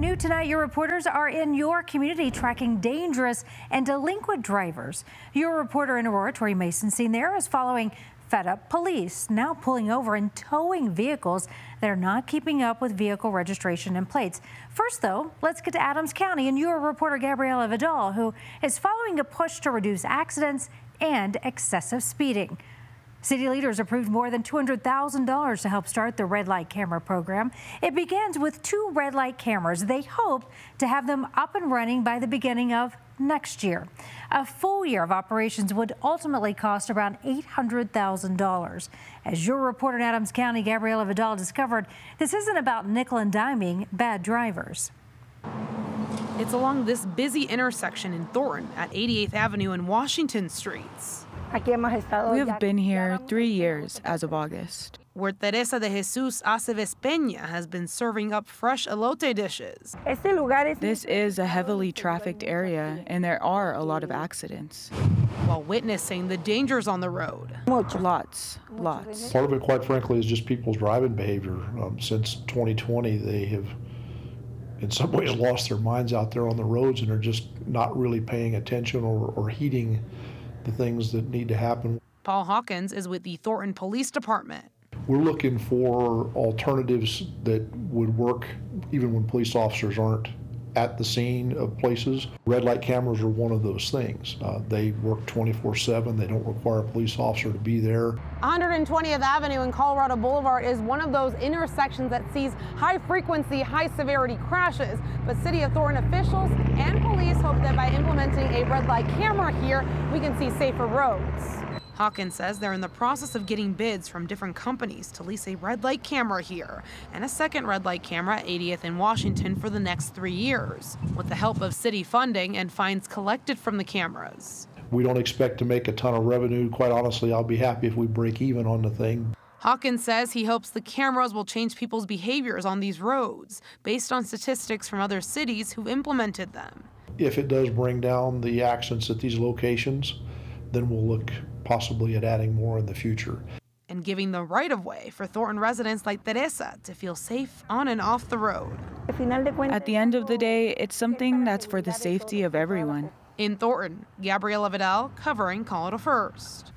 New tonight, your reporters are in your community tracking dangerous and delinquent drivers. Your reporter in Aurora, Tori Mason, seen there is following fed up police now pulling over and towing vehicles that are not keeping up with vehicle registration and plates. First, though, let's get to Adams County and your reporter Gabriela Vidal, who is following a push to reduce accidents and excessive speeding. City leaders approved more than $200,000 to help start the red light camera program. It begins with two red light cameras. They hope to have them up and running by the beginning of next year. A full year of operations would ultimately cost around $800,000. As your reporter in Adams County, Gabriela Vidal, discovered, this isn't about nickel and diming bad drivers. It's along this busy intersection in Thornton at 88th Avenue and Washington Streets. We have been here three years as of August. Where Teresa de Jesus Aceves Peña has been serving up fresh elote dishes. This is a heavily trafficked area, and there are a lot of accidents. While witnessing the dangers on the road. Lots, lots. Part of it, quite frankly, is just people's driving behavior. Um, since 2020, they have, in some ways, lost their minds out there on the roads and are just not really paying attention or, or heeding the things that need to happen. Paul Hawkins is with the Thornton Police Department. We're looking for alternatives that would work even when police officers aren't at the scene of places. Red light cameras are one of those things. Uh, they work 24 7, they don't require a police officer to be there. 120th Avenue and Colorado Boulevard is one of those intersections that sees high frequency, high severity crashes. But City of Thornton officials and police hope that by implementing a red light camera here, we can see safer roads. Hawkins says they're in the process of getting bids from different companies to lease a red light camera here and a second red light camera at 80th in Washington for the next three years, with the help of city funding and fines collected from the cameras. We don't expect to make a ton of revenue. Quite honestly, I'll be happy if we break even on the thing. Hawkins says he hopes the cameras will change people's behaviors on these roads based on statistics from other cities who've implemented them. If it does bring down the accidents at these locations, then we'll look possibly at adding more in the future. And giving the right of way for Thornton residents like Teresa to feel safe on and off the road. At the end of the day, it's something that's for the safety of everyone. In Thornton, Gabriela Vidal covering Colorado First.